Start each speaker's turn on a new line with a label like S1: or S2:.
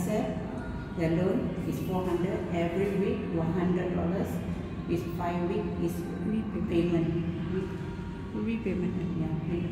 S1: myself, the loan is $400. Every week, $100. Is five week is repayment.
S2: Repayment.
S1: Yeah, repayment.